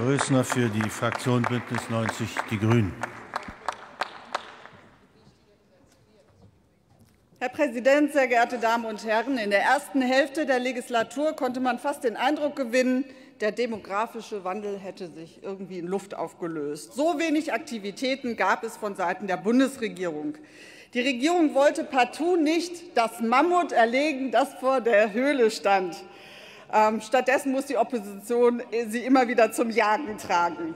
Rösner für die Fraktion Bündnis 90 Die Grünen. Herr Präsident, sehr geehrte Damen und Herren! In der ersten Hälfte der Legislatur konnte man fast den Eindruck gewinnen, der demografische Wandel hätte sich irgendwie in Luft aufgelöst. So wenig Aktivitäten gab es von Seiten der Bundesregierung. Die Regierung wollte partout nicht das Mammut erlegen, das vor der Höhle stand. Ähm, stattdessen muss die Opposition äh, sie immer wieder zum Jagen tragen.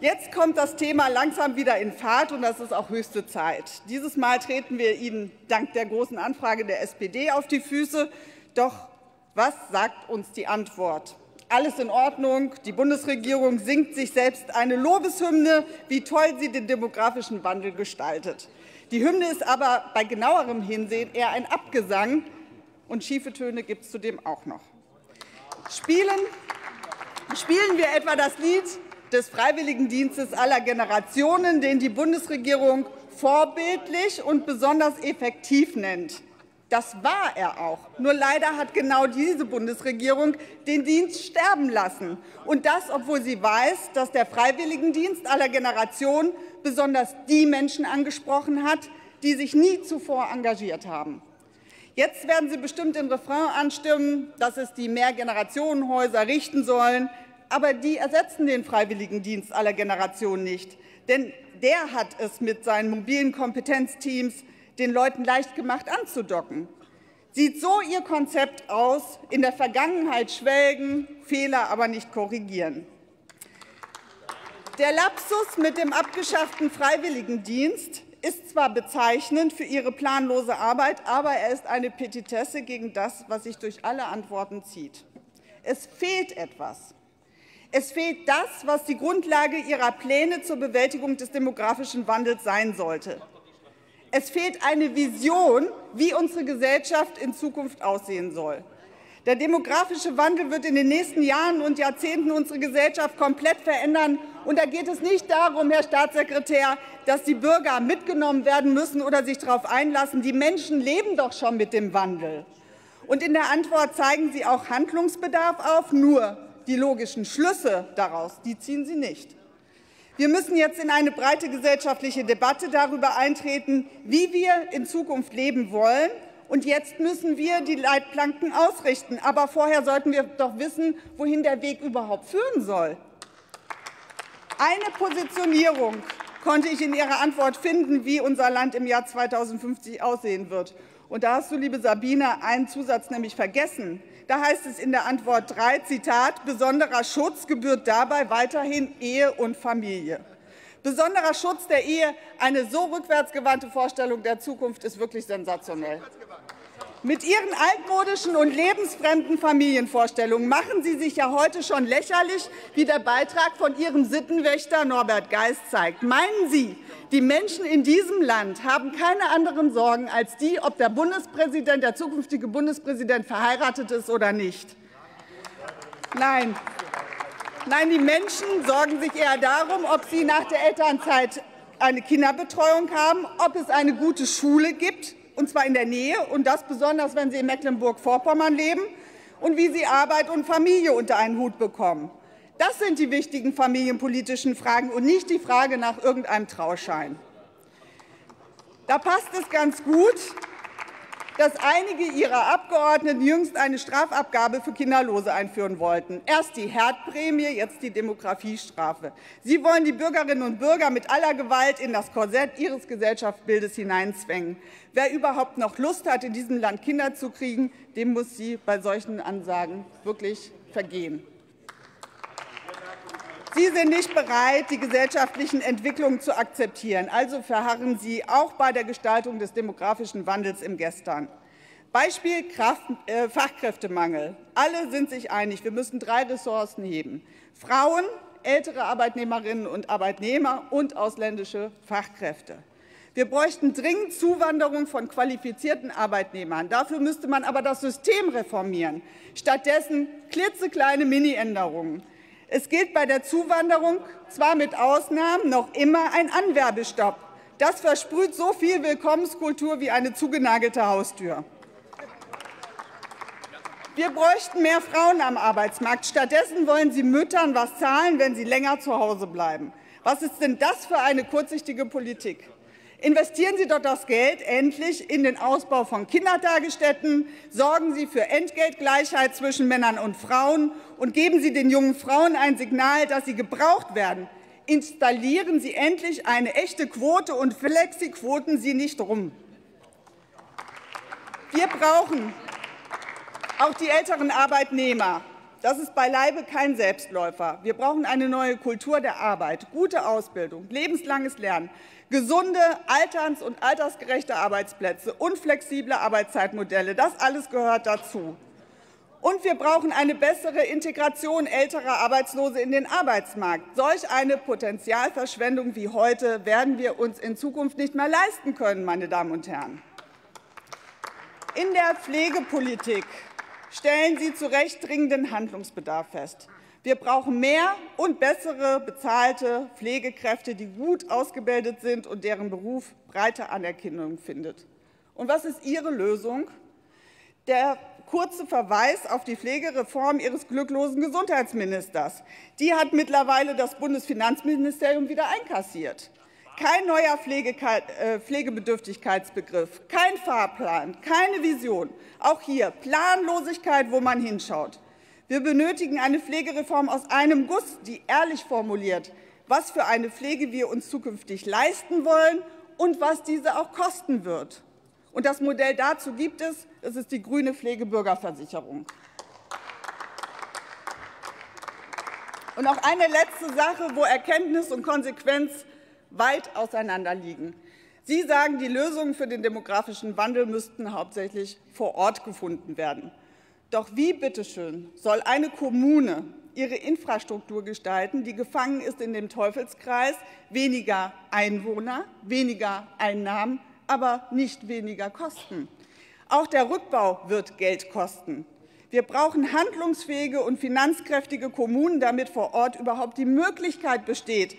Jetzt kommt das Thema langsam wieder in Fahrt, und das ist auch höchste Zeit. Dieses Mal treten wir Ihnen dank der großen Anfrage der SPD auf die Füße. Doch was sagt uns die Antwort? Alles in Ordnung. Die Bundesregierung singt sich selbst eine Lobeshymne, wie toll sie den demografischen Wandel gestaltet. Die Hymne ist aber bei genauerem Hinsehen eher ein Abgesang, und schiefe Töne gibt es zudem auch noch. Spielen, spielen wir etwa das Lied des Freiwilligendienstes aller Generationen, den die Bundesregierung vorbildlich und besonders effektiv nennt. Das war er auch. Nur leider hat genau diese Bundesregierung den Dienst sterben lassen. Und das, obwohl sie weiß, dass der Freiwilligendienst aller Generationen besonders die Menschen angesprochen hat, die sich nie zuvor engagiert haben. Jetzt werden Sie bestimmt den Refrain anstimmen, dass es die Mehrgenerationenhäuser richten sollen. Aber die ersetzen den Freiwilligendienst aller Generationen nicht. Denn der hat es mit seinen mobilen Kompetenzteams den Leuten leicht gemacht, anzudocken. Sieht so Ihr Konzept aus, in der Vergangenheit schwelgen, Fehler aber nicht korrigieren. Der Lapsus mit dem abgeschafften Freiwilligendienst ist zwar bezeichnend für Ihre planlose Arbeit, aber er ist eine Petitesse gegen das, was sich durch alle Antworten zieht. Es fehlt etwas. Es fehlt das, was die Grundlage Ihrer Pläne zur Bewältigung des demografischen Wandels sein sollte. Es fehlt eine Vision, wie unsere Gesellschaft in Zukunft aussehen soll. Der demografische Wandel wird in den nächsten Jahren und Jahrzehnten unsere Gesellschaft komplett verändern. Und da geht es nicht darum, Herr Staatssekretär, dass die Bürger mitgenommen werden müssen oder sich darauf einlassen. Die Menschen leben doch schon mit dem Wandel. Und in der Antwort zeigen Sie auch Handlungsbedarf auf, nur die logischen Schlüsse daraus, die ziehen Sie nicht. Wir müssen jetzt in eine breite gesellschaftliche Debatte darüber eintreten, wie wir in Zukunft leben wollen und jetzt müssen wir die Leitplanken ausrichten. Aber vorher sollten wir doch wissen, wohin der Weg überhaupt führen soll. Eine Positionierung konnte ich in Ihrer Antwort finden, wie unser Land im Jahr 2050 aussehen wird. Und da hast du, liebe Sabine, einen Zusatz nämlich vergessen. Da heißt es in der Antwort 3, Zitat, besonderer Schutz gebührt dabei weiterhin Ehe und Familie. Besonderer Schutz der Ehe, eine so rückwärtsgewandte Vorstellung der Zukunft ist wirklich sensationell. Mit Ihren altmodischen und lebensfremden Familienvorstellungen machen Sie sich ja heute schon lächerlich, wie der Beitrag von Ihrem Sittenwächter Norbert Geist zeigt. Meinen Sie, die Menschen in diesem Land haben keine anderen Sorgen als die, ob der Bundespräsident, der zukünftige Bundespräsident verheiratet ist oder nicht? Nein, Nein, die Menschen sorgen sich eher darum, ob sie nach der Elternzeit eine Kinderbetreuung haben, ob es eine gute Schule gibt, und zwar in der Nähe, und das besonders, wenn sie in Mecklenburg-Vorpommern leben, und wie sie Arbeit und Familie unter einen Hut bekommen. Das sind die wichtigen familienpolitischen Fragen und nicht die Frage nach irgendeinem Trauschein. Da passt es ganz gut, dass einige Ihrer Abgeordneten jüngst eine Strafabgabe für Kinderlose einführen wollten. Erst die Herdprämie, jetzt die Demografiestrafe. Sie wollen die Bürgerinnen und Bürger mit aller Gewalt in das Korsett ihres Gesellschaftsbildes hineinzwängen. Wer überhaupt noch Lust hat, in diesem Land Kinder zu kriegen, dem muss sie bei solchen Ansagen wirklich vergehen. Sie sind nicht bereit, die gesellschaftlichen Entwicklungen zu akzeptieren. Also verharren Sie auch bei der Gestaltung des demografischen Wandels im Gestern. Beispiel Kraft, äh, Fachkräftemangel. Alle sind sich einig, wir müssen drei Ressourcen heben. Frauen, ältere Arbeitnehmerinnen und Arbeitnehmer und ausländische Fachkräfte. Wir bräuchten dringend Zuwanderung von qualifizierten Arbeitnehmern. Dafür müsste man aber das System reformieren. Stattdessen klitzekleine Mini-Änderungen. Es gilt bei der Zuwanderung zwar mit Ausnahmen noch immer ein Anwerbestopp. Das versprüht so viel Willkommenskultur wie eine zugenagelte Haustür. Wir bräuchten mehr Frauen am Arbeitsmarkt. Stattdessen wollen Sie Müttern was zahlen, wenn sie länger zu Hause bleiben. Was ist denn das für eine kurzsichtige Politik? Investieren Sie doch das Geld endlich in den Ausbau von Kindertagesstätten, sorgen Sie für Entgeltgleichheit zwischen Männern und Frauen und geben Sie den jungen Frauen ein Signal, dass sie gebraucht werden. Installieren Sie endlich eine echte Quote und Flexiquoten Sie nicht rum. Wir brauchen auch die älteren Arbeitnehmer. Das ist beileibe kein Selbstläufer. Wir brauchen eine neue Kultur der Arbeit, gute Ausbildung, lebenslanges Lernen, gesunde, alterns- und altersgerechte Arbeitsplätze und flexible Arbeitszeitmodelle. Das alles gehört dazu. Und wir brauchen eine bessere Integration älterer Arbeitslose in den Arbeitsmarkt. Solch eine Potenzialverschwendung wie heute werden wir uns in Zukunft nicht mehr leisten können, meine Damen und Herren. In der Pflegepolitik stellen Sie zu Recht dringenden Handlungsbedarf fest. Wir brauchen mehr und bessere bezahlte Pflegekräfte, die gut ausgebildet sind und deren Beruf breite Anerkennung findet. Und was ist Ihre Lösung? Der kurze Verweis auf die Pflegereform Ihres glücklosen Gesundheitsministers. Die hat mittlerweile das Bundesfinanzministerium wieder einkassiert. Kein neuer äh, Pflegebedürftigkeitsbegriff, kein Fahrplan, keine Vision. Auch hier Planlosigkeit, wo man hinschaut. Wir benötigen eine Pflegereform aus einem Guss, die ehrlich formuliert, was für eine Pflege wir uns zukünftig leisten wollen und was diese auch kosten wird. Und das Modell dazu gibt es, das ist die grüne Pflegebürgerversicherung. Und noch eine letzte Sache, wo Erkenntnis und Konsequenz weit auseinander liegen. Sie sagen, die Lösungen für den demografischen Wandel müssten hauptsächlich vor Ort gefunden werden. Doch wie bitteschön soll eine Kommune ihre Infrastruktur gestalten, die gefangen ist in dem Teufelskreis weniger Einwohner, weniger Einnahmen, aber nicht weniger Kosten? Auch der Rückbau wird Geld kosten. Wir brauchen handlungsfähige und finanzkräftige Kommunen, damit vor Ort überhaupt die Möglichkeit besteht,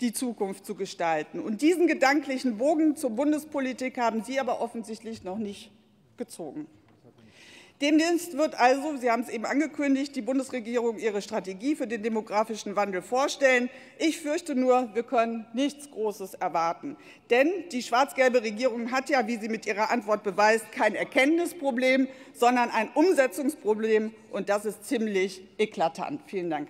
die Zukunft zu gestalten. Und diesen gedanklichen Bogen zur Bundespolitik haben Sie aber offensichtlich noch nicht gezogen. Demnächst wird also, Sie haben es eben angekündigt, die Bundesregierung ihre Strategie für den demografischen Wandel vorstellen. Ich fürchte nur, wir können nichts Großes erwarten. Denn die schwarz-gelbe Regierung hat ja, wie sie mit ihrer Antwort beweist, kein Erkenntnisproblem, sondern ein Umsetzungsproblem. Und das ist ziemlich eklatant. Vielen Dank.